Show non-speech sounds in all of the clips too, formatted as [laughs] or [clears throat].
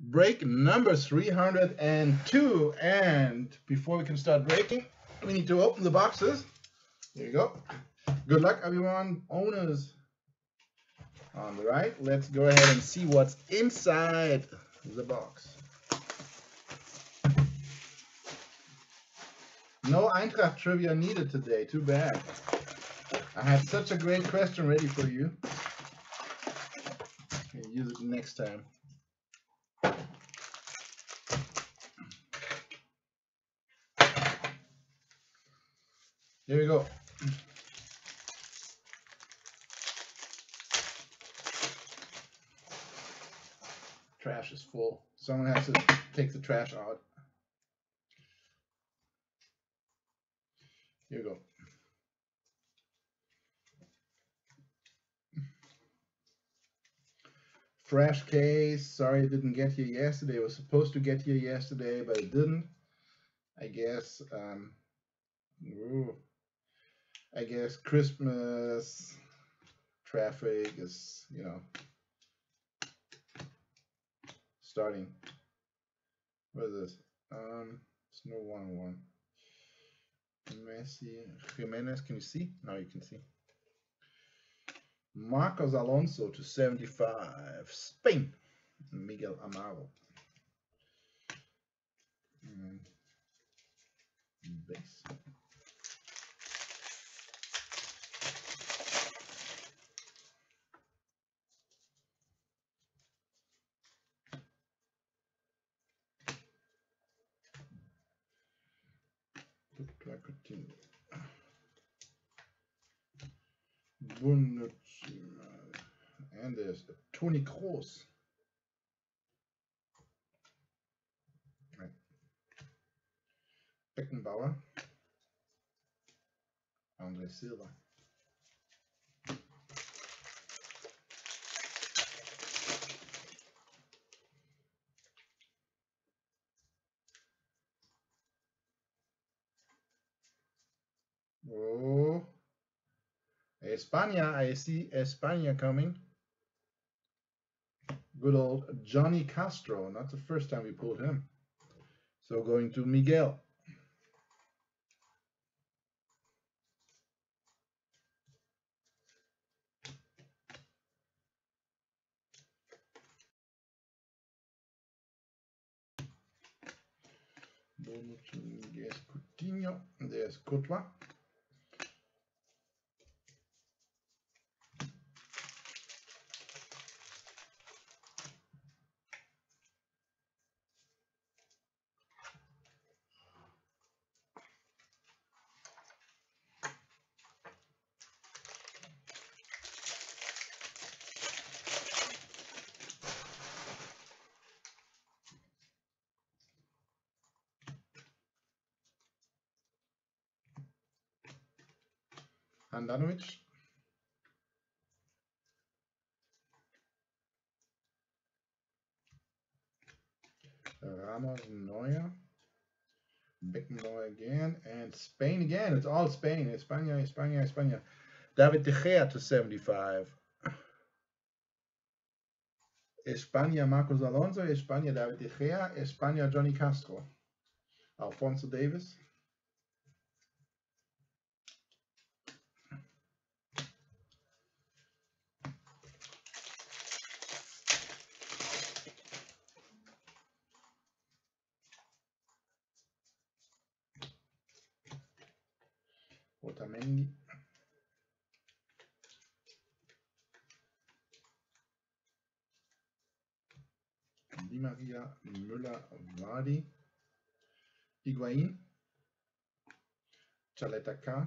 break number 302 and before we can start breaking we need to open the boxes. Here you go. Good luck everyone. Owners on the right. Let's go ahead and see what's inside the box. No Eintracht trivia needed today. Too bad. I had such a great question ready for you. Use it next time Here we go. Trash is full. Someone has to take the trash out. Here we go. Fresh case. Sorry it didn't get here yesterday. It was supposed to get here yesterday, but it didn't. I guess. Um, ooh. I guess Christmas traffic is, you know, starting. What is this? Um, it's no one on one. Messi, Jimenez, can you see? Now you can see. Marcos Alonso to 75, Spain, Miguel Amaro. And base. There's Tony Kroos. Beckenbauer. Andre Silva. Oh, España, I see España coming. Good old Johnny Castro, not the first time we pulled him. So going to Miguel. There's Coutinho, there's Courtois. Handanovic. Ramos Neuer. Beckenbauer again. And Spain again. It's all Spain. España, España, España. David De Gea to 75. España, Marcos Alonso. España, David De Gea. España, Johnny Castro. Alphonso Davies. Maria, Müller, Wadi, Higuain, Chaleta K.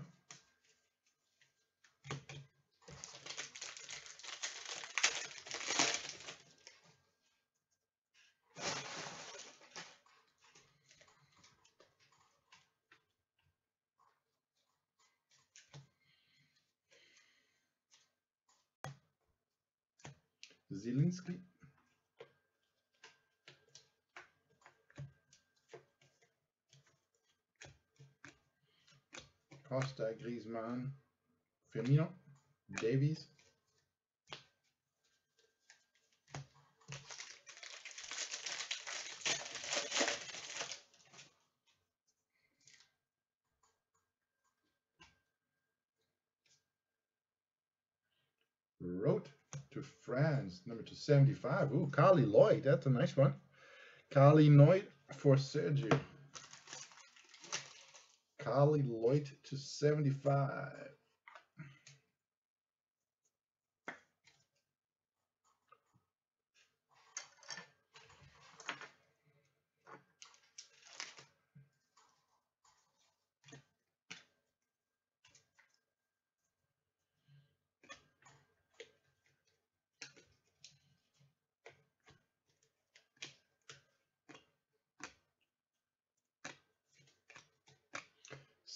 Zielinski. Costa, Griezmann, Firmino, Davies. wrote to France, number 275. Ooh, Carly Lloyd, that's a nice one. Carly Lloyd for Sergio. Carly Lloyd to 75.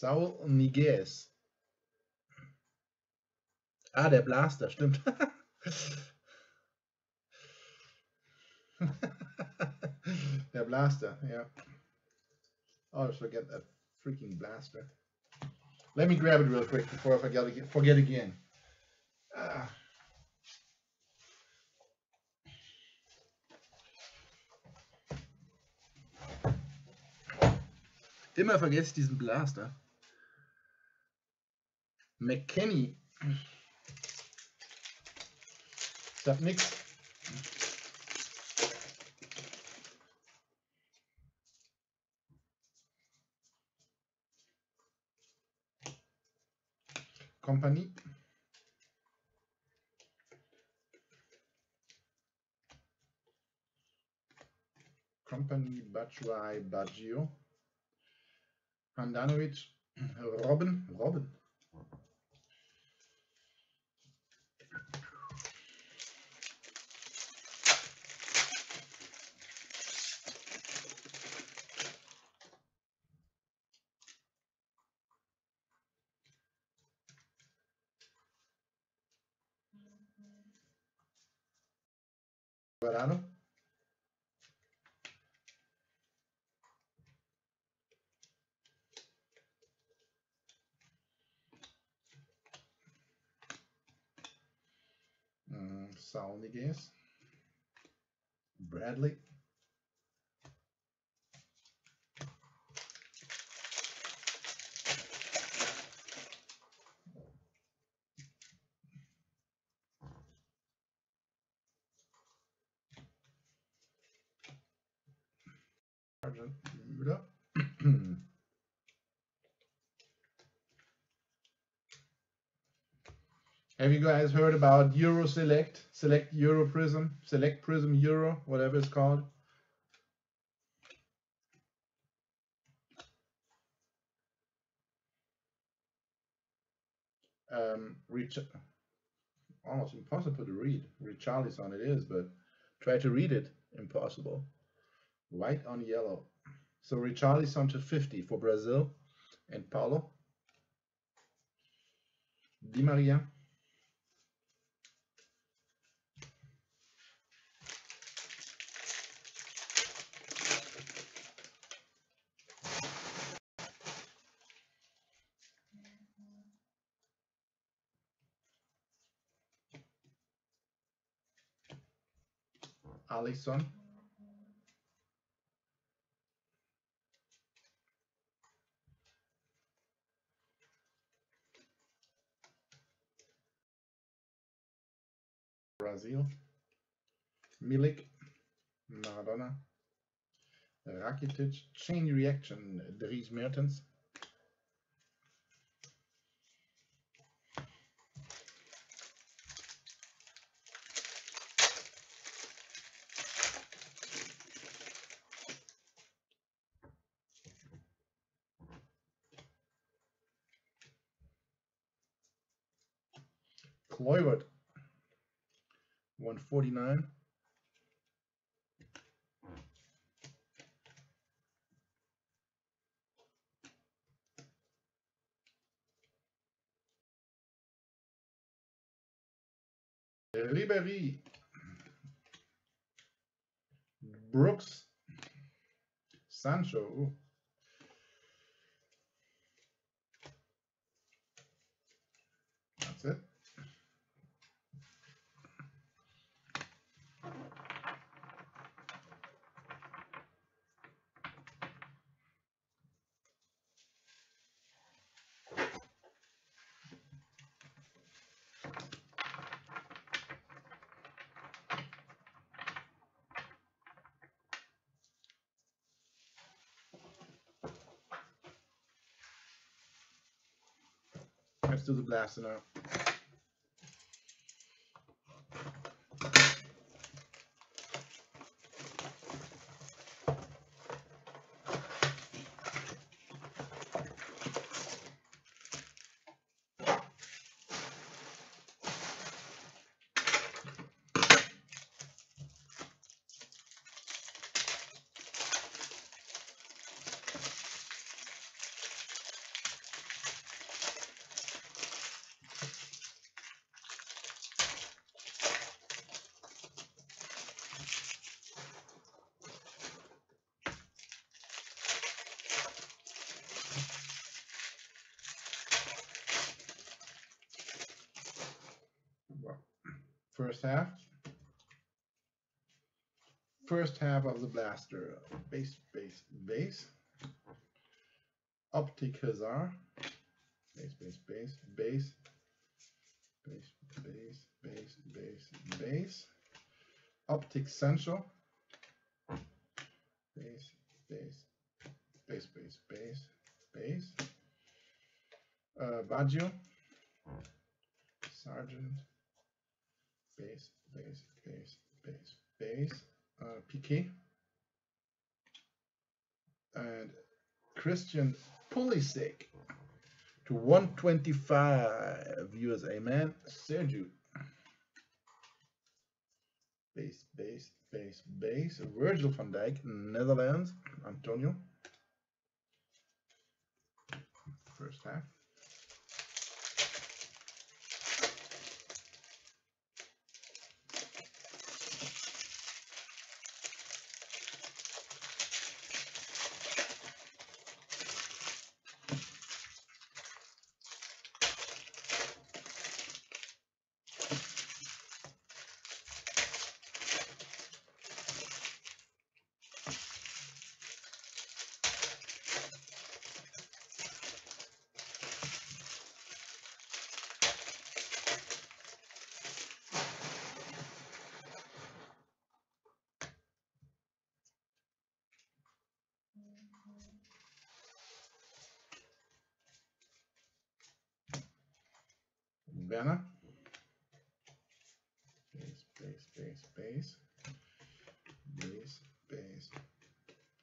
Saul Niguez. Ah, der Blaster, stimmt. [laughs] der Blaster, yeah. Oh, I forget that freaking blaster. Let me grab it real quick before I forget, forget again. Ah. Immer vergesse ich diesen Blaster. McKennie. Sagt nix. Kompany. Kompany Batshuayi Baggio. Handanovic. Robin. Robin. Sergeant Müller. [clears throat] Have you guys heard about Euro Select? Select Euro Prism? Select Prism Euro, whatever it's called. Um, reach, almost impossible to read. Richarlison it is, but try to read it, impossible. White on yellow. So Richarlison to 50 for Brazil and Paulo. Di Maria. Alisson. Brazil. Milik, Maradona, Rakitic, Chain Reaction, Dries Mertens. Kluivert, 149. Eh, Ribéry. Brooks. Sancho. Through the blasting. first half. First half of the blaster. Base, base, base. Optic Hussar. Base, base, base, base. Base, base, base, base, base. Optic Central. Base, base, base, base, base, base. Uh, Baggio. Sergeant base, base, base, base, base, uh, Piqué, and Christian Pulisic to 125 USA man, Sergio. Base, base, base, base, Virgil van Dijk, Netherlands, Antonio. First half. Werner. Base, base, base, base. Base, base,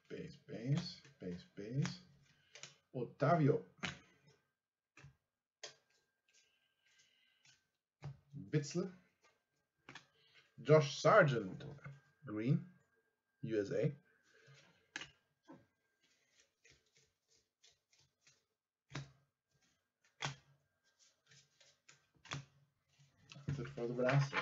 base, base, base, base. Otavio. Bitzle. Josh Sargent. Green. USA. braço.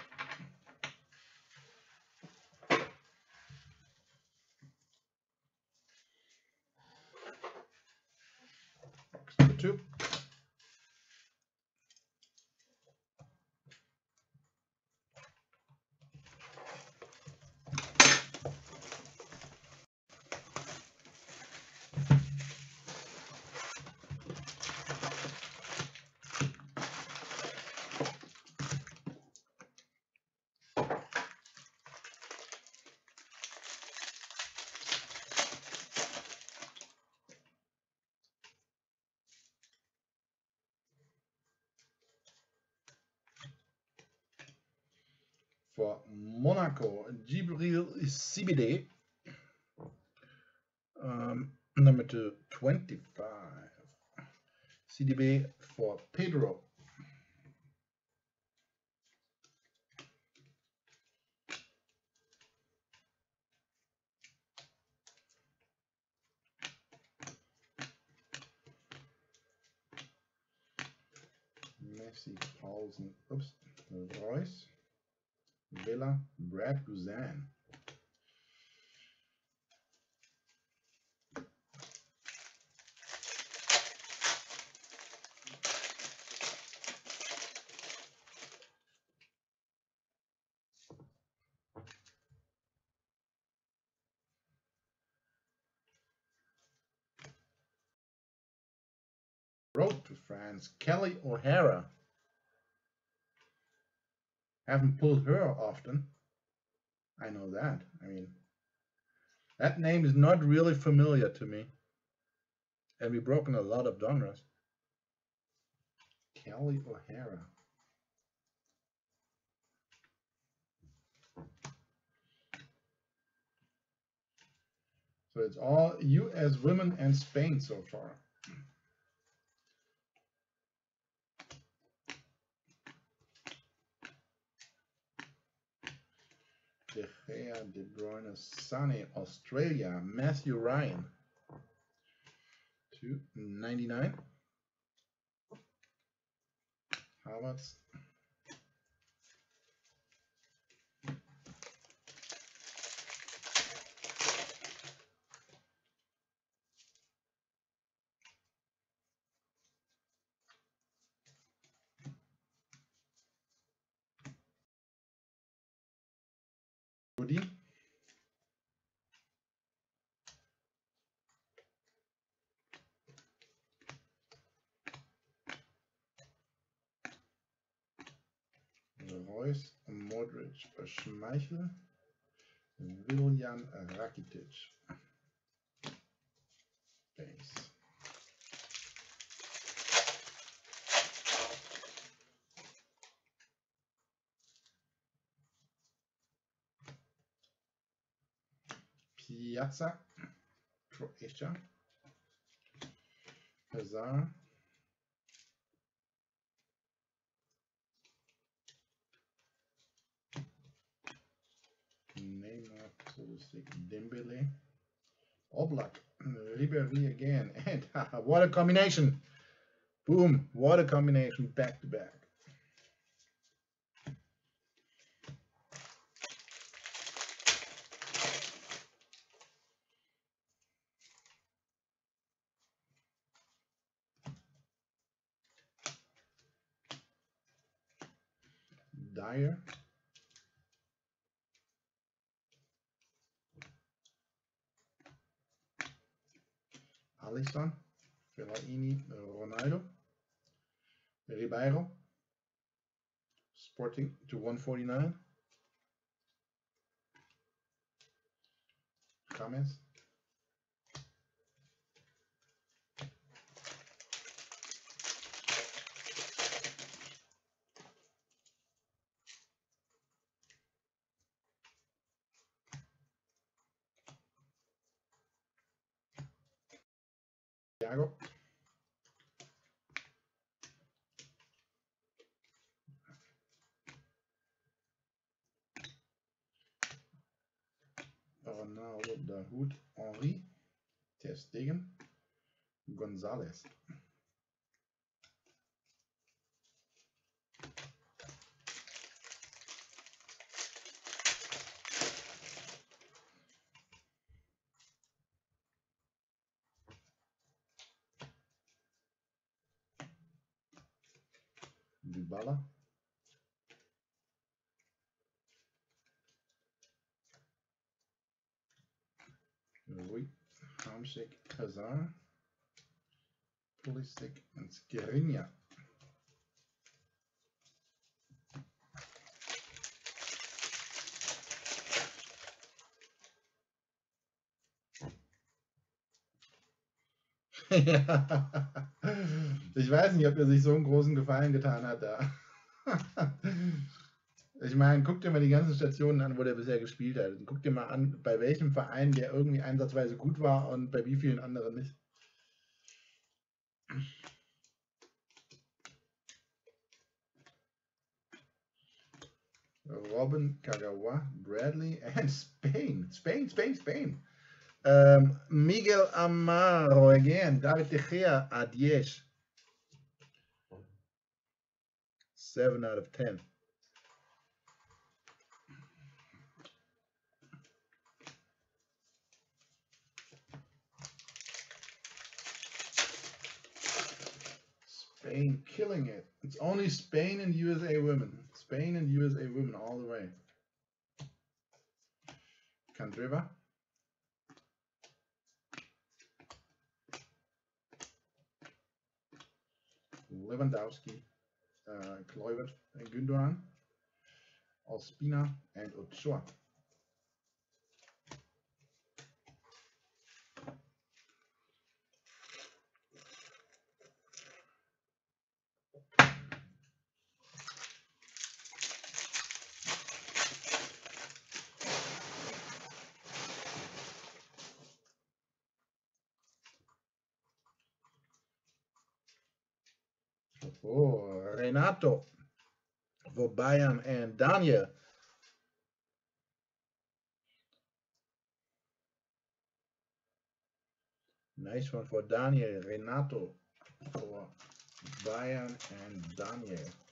For Monaco, Djibril Sidibé. Um, number to 25. CDB for Pedro. Messi, Paulsen, oops, Reus. Villa, Brad Guzan. Road to France, Kelly O'Hara. Haven't pulled her often. I know that. I mean, that name is not really familiar to me. And we've broken a lot of genres. Kelly O'Hara. So it's all U.S. women and Spain so far. De Gea, De Bruyne, Sane, Australia, Matthew Ryan. 299. Havertz. Woody. Reus, Modric, Schmeichel, William Rakitic. Base. Pjaca, Croatia. Hazard. Neymar, Pulisic, Dembele, Oblak, Ribery again, [laughs] and [laughs] what a combination! Boom! What a combination, back to back. Dier. Alisson, Fellaini, uh, Ronaldo, Ribeiro, Sporting to 149, James, de Hood Henry, Ter González. Hazard, Pulisic en Skriniar. ja. Ich weiß nicht, ob er sich so einen großen Gefallen getan hat da. [laughs] Ich meine, guck dir mal die ganzen Stationen an, wo der bisher gespielt hat. Guck dir mal an, bei welchem Verein der irgendwie einsatzweise gut war und bei wie vielen anderen nicht. Robin Kagawa, Bradley and Spain. Spain, Spain, Spain. Um, Miguel Amaro again. David De Gea 10. 7 out of 10. Spain killing it. It's only Spain and USA women. Spain and USA women all the way. Candreva. Lewandowski, uh, Kluivert and Gundogan, Ospina and Ochoa. For Renato. For Bayern and Daniel. Nice one for Daniel. Renato for Bayern and Daniel.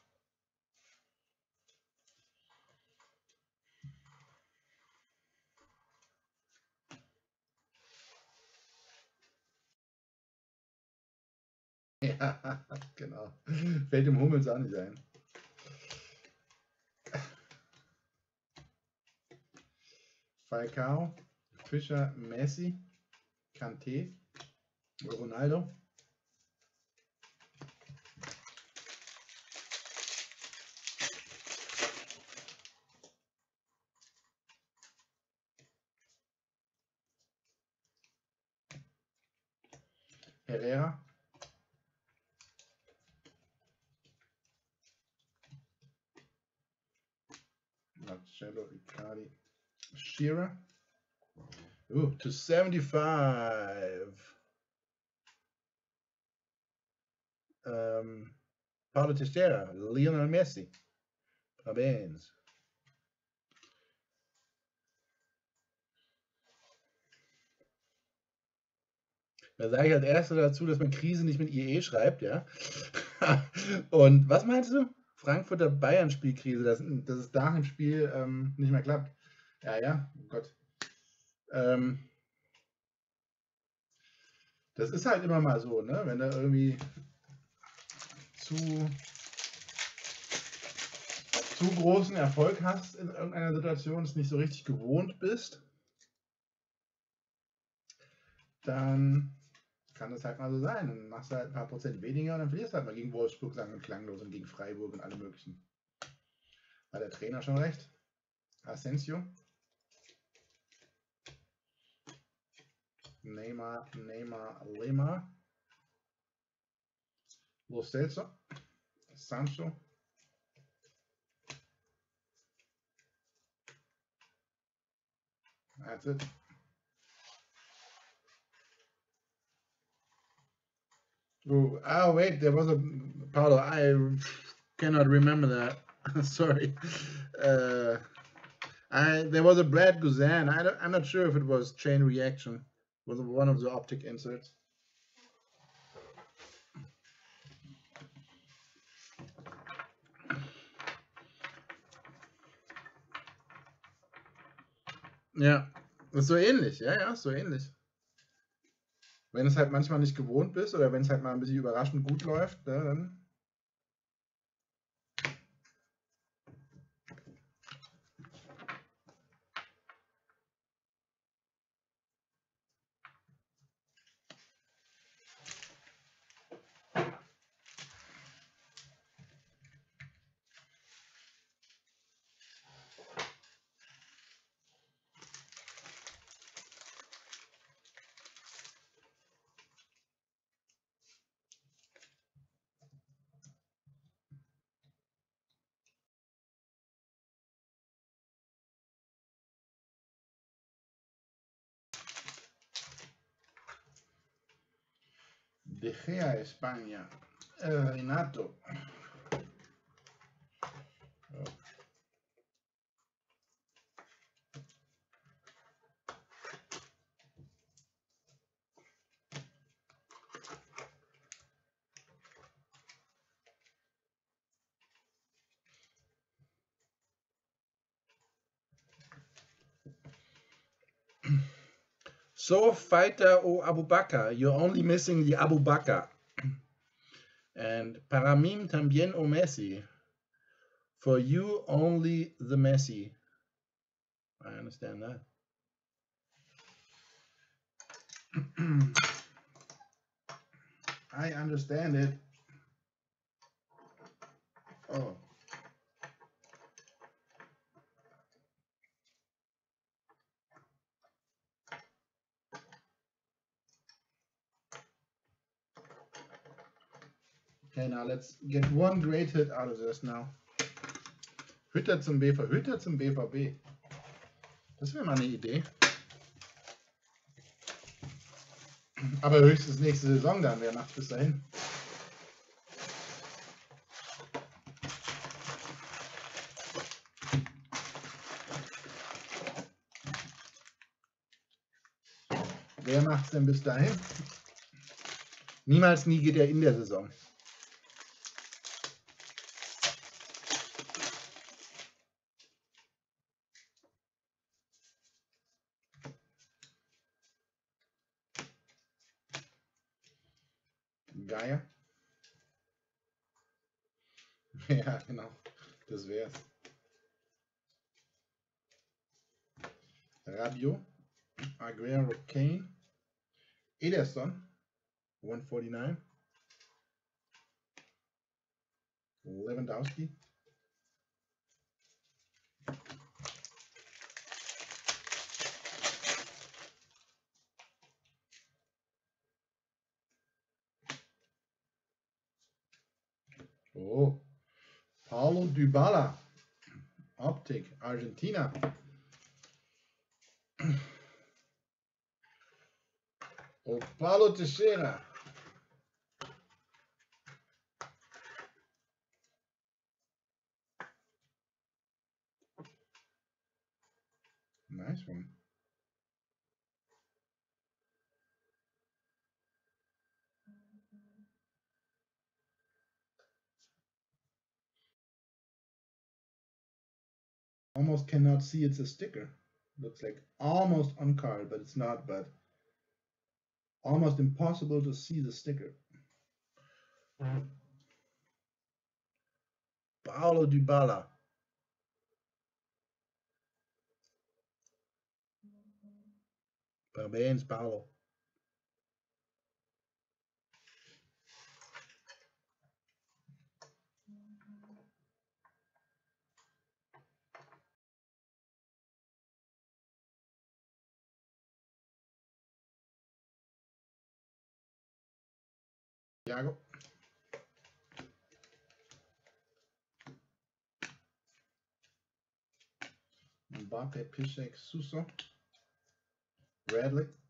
[laughs] Genau. Fällt dem Hummels auch nicht ein. Falcao, Fischer, Messi, Kanté, Ronaldo. Herrera. Marcello Riccardi. Shearer. Ooh, to 75. Um, Paulo Teixeira, Lionel Messi. Parabéns. Da sage ich als Erster dazu, dass man Krise nicht mit IE schreibt, ja. [laughs] Und was meinst du? Frankfurter Bayern-Spielkrise, dass, dass es da im Spiel ähm, nicht mehr klappt. Ja, ja, oh Gott. Ähm, das ist halt immer mal so, ne? Wenn du irgendwie zu, zu großen Erfolg hast in irgendeiner Situation, es nicht so richtig gewohnt bist, dann kann das halt mal so sein. Dann machst du halt ein paar Prozent weniger und dann verlierst du halt mal gegen Wolfsburg, sagen und klanglos und gegen Freiburg und alle möglichen. War der Trainer schon recht? Asensio. Neymar, Neymar, Lema. Lo Celso. Sancho. That's it. Oh, oh, wait, there was a Paulo. I cannot remember that. [laughs] Sorry. Uh, I there was a Brad Guzan. I I'm not sure if it was chain reaction. It was one of the optic inserts. Ist so ähnlich. Ja, ja, so ähnlich. Wenn es halt manchmal nicht gewohnt bist oder wenn es halt mal ein bisschen überraschend gut läuft, ne, dann. De Gea España. Eh, Renato. So fighter o Abu Bakr, you're only missing the Abu Bakr. And para mí también o Messi. For you only the Messi. I understand that. [clears throat] I understand it. Oh. Okay, now let's get one great hit out of this now. Hütter zum BV, Hütter zum BVB. Das wäre mal eine Idee. Aber höchstens nächste Saison dann, wer macht bis dahin? Wer macht's denn bis dahin? Niemals nie geht er in der Saison. Ederson, 149, Lewandowski, Oh, Paulo Dybala, Optic, Argentina. [clears throat] O Paulo Teixeira. Nice one. Almost cannot see it's a sticker. Looks like almost on card, but it's not, but almost impossible to see the sticker. Mm-hmm. Paulo Dybala. Parabéns, Paulo. Thiago. Mbappe, Piszczek, Suso. Bradley.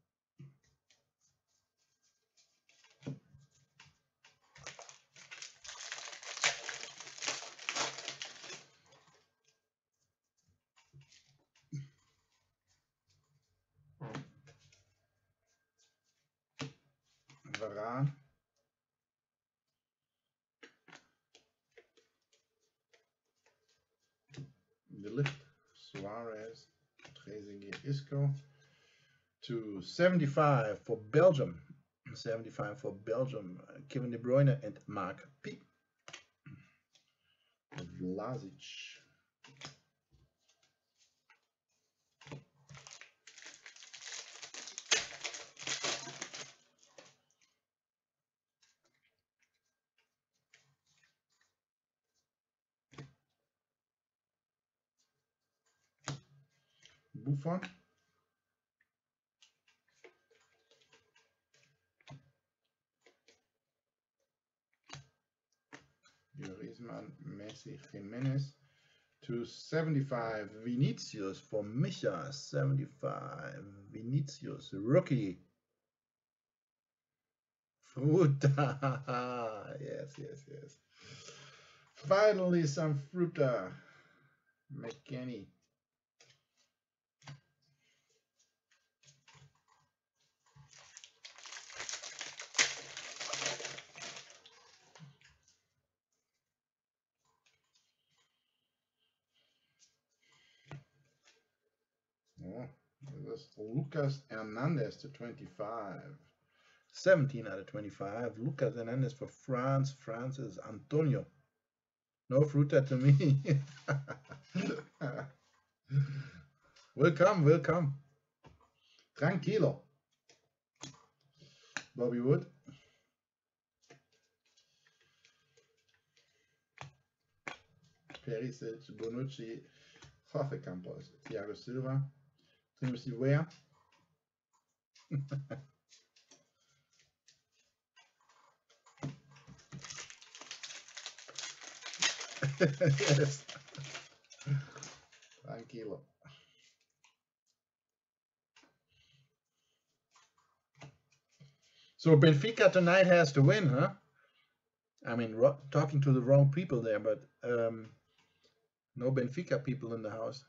Isco. To 75 for Belgium. 75 for Belgium. uh, Kevin De Bruyne and Mark P. Vlasic. Buffon. Griezmann, Messi, Jimenez. To 75, Vinicius for Micha. 75, Vinicius, rookie. Fruta. [laughs] Yes, yes, yes. Finally, some Fruta. McKennie. Oh, this is Lucas Hernandez to 25. 17 out of 25. Lucas Hernandez for France. France is Antonio. No fruta to me. [laughs] will come, will come. Tranquilo. Bobby Wood. Perisic, Bonucci, Jorge Campos, Thiago Silva, Timothy Weah. yes. [laughs] Tranquilo. So Benfica tonight has to win, huh? I mean, ro- talking to the wrong people there, but um, no Benfica people in the house,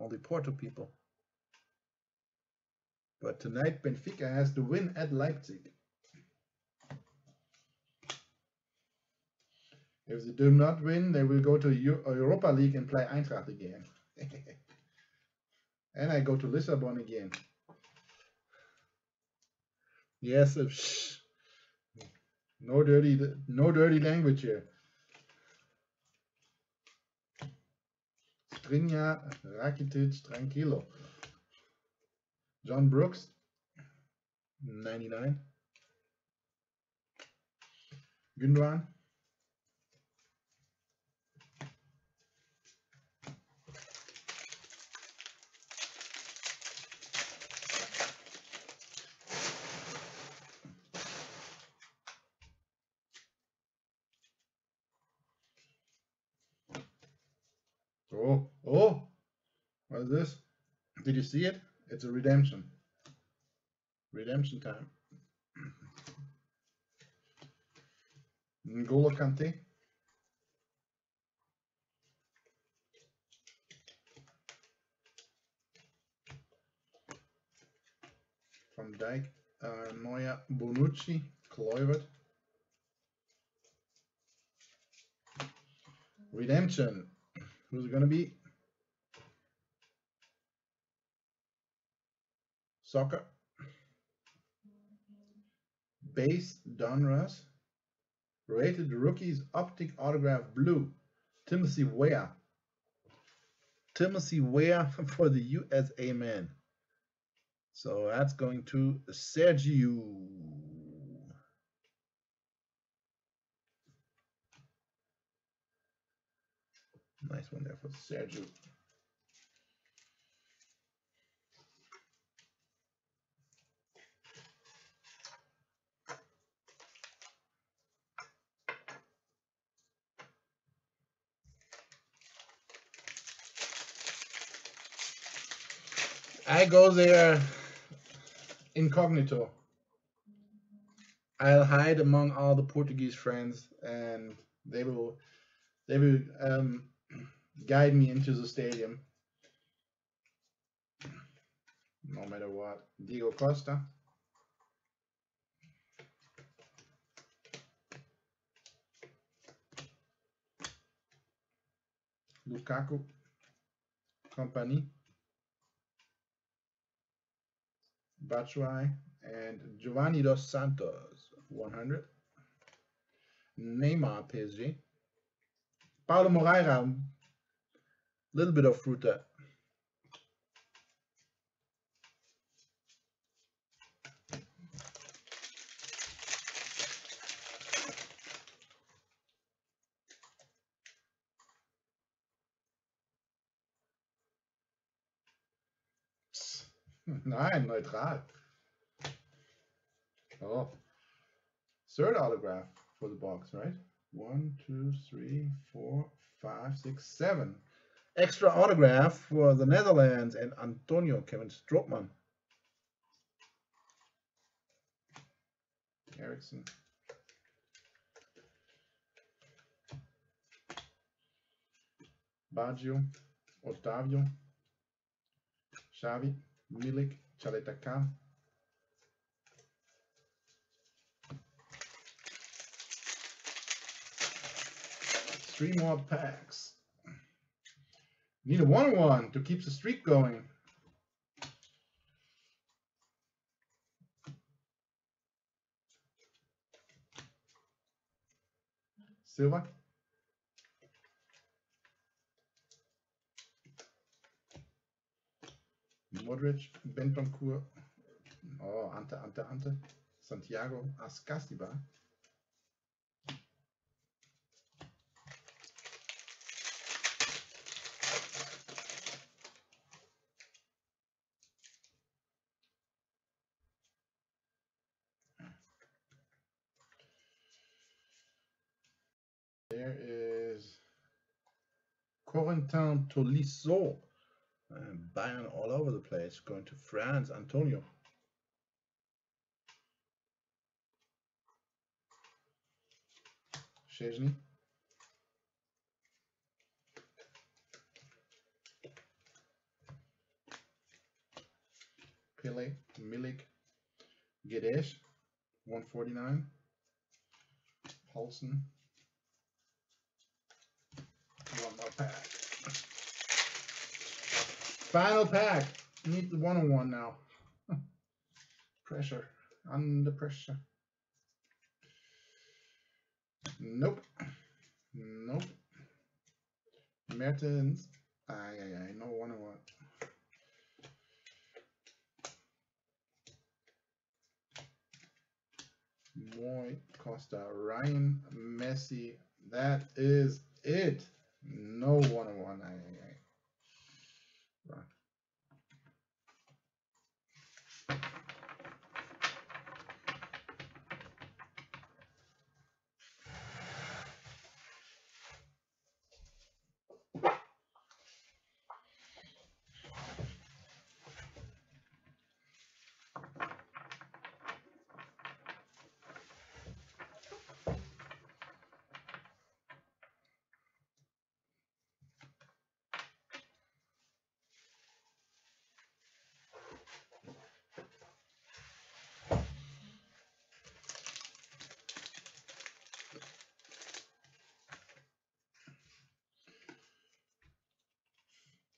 only Porto people. But tonight Benfica has to win at Leipzig. If they do not win, they will go to uh, Europa League and play Eintracht again. [laughs] and I go to Lisbon again. Yes, shh. no dirty, no dirty language here. Skriniar, Rakitic, Tranquilo. John Brooks, 99. Gündoğan. Oh, oh, what is this? Did you see it? It's a redemption. Redemption time. N'Golo Kante. Van Dijk, uh, Bonucci, Kluivert. Redemption. Who's it going to be? Soccer. Base Donruss. Rated rookies optic autograph blue. Timothy Weah. Timothy Weah [laughs] for the USA man. So that's going to Sergio. Nice one there for Sergio. I go there incognito. I'll hide among all the Portuguese friends, and they will they will um, guide me into the stadium. No matter what. Diego Costa. Lukaku. Kompany. Batshuayi and Giovanni Dos Santos, 100. Neymar, PSG. Paulo Moreira, little bit of fruit [laughs] Nein, neutral. Oh. Third autograph for the box, right? One, two, three, four, five, six, seven. Extra autograph for the Netherlands and Antonio Kevin Strootman. Eriksen. Baggio, Ottavio, Xavi, Milik, Caleta Three more packs. Need a 1-1 to keep the streak going. Silva. Modric, Bentancur, oh, Ante, Ante, Ante, Santiago Ascacíbar. There is Corentin Tolisso. Um, and Bayern all over the place. Going to France, Antonio. Szczesny. Pele. Milik, Guedes, 149. Paulson. One more pack. Final pack. Need the one on one now. [laughs] pressure. Under pressure. Nope. Nope. Mertens. Aye, aye, aye. No one on one. Moy, Costa, Ryan, Messi. That is it. No one on one. Aye, aye, aye. Right.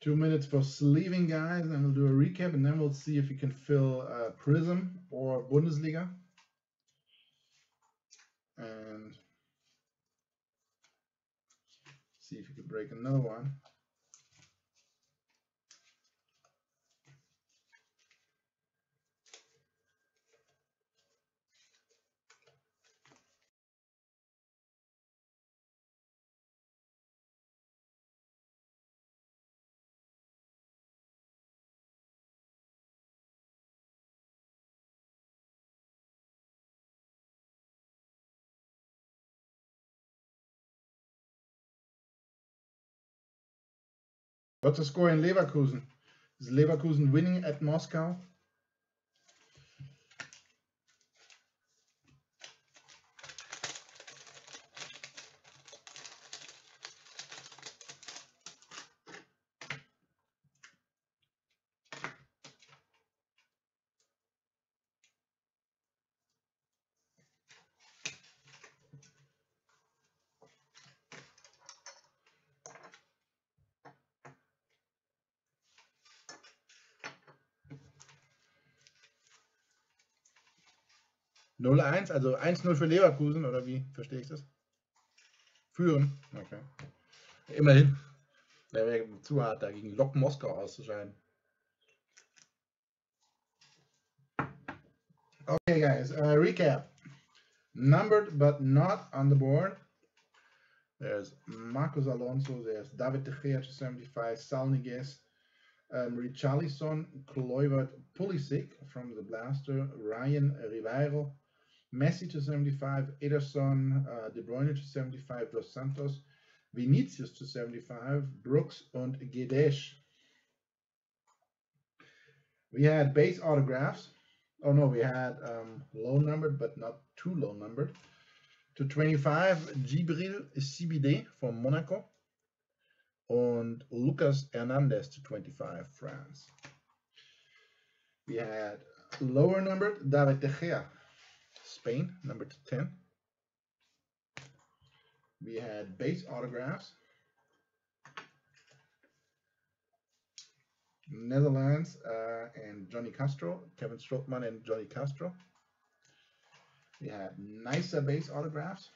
Two minutes for sleeving, guys, and we'll do a recap, and then we'll see if we can fill uh, Prism or Bundesliga. And see if we can break another one. What's the score in Leverkusen? Is Leverkusen winning at Moscow? Null eins, also 1-0 für Leverkusen, oder wie verstehe ich das? Führen, okay. Immerhin. Der wäre zu hart, da gegen Lok Moskau auszuscheiden. Okay, guys, uh, recap. Numbered but not on the board. There's Marcos Alonso, there's David De Gea to 75, Salniguez, um, Richarlison, Kluivert, Pulisic from the Blaster, Ryan Ribeiro, Messi to 75, Ederson, uh, De Bruyne to 75, Dos Santos, Vinicius to 75, Brooks and Guedes. We had base autographs. Oh no, we had um, low numbered, but not too low numbered. To 25, Djibril Sidibé from Monaco. and Lucas Hernandez to 25, France. We had lower numbered, David De Gea, Spain, number 10. We had base autographs. Netherlands uh, and Johnny Castro, Kevin Strootman and Johnny Castro. We had nicer base autographs.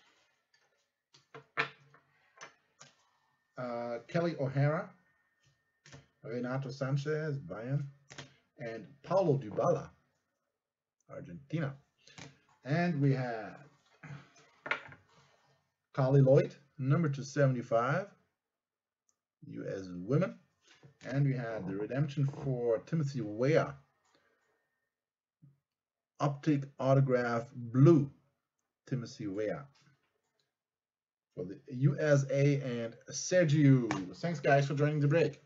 Uh, Kelly O'Hara, Renato Sanches, Bayern, and Paulo Dybala, Argentina. And we had Carli Lloyd, number 275, US Women. And we had the redemption for Timothy Weah, Optic Autograph Blue, Timothy Weah. For the USA and Sergio. Thanks, guys, for joining the break.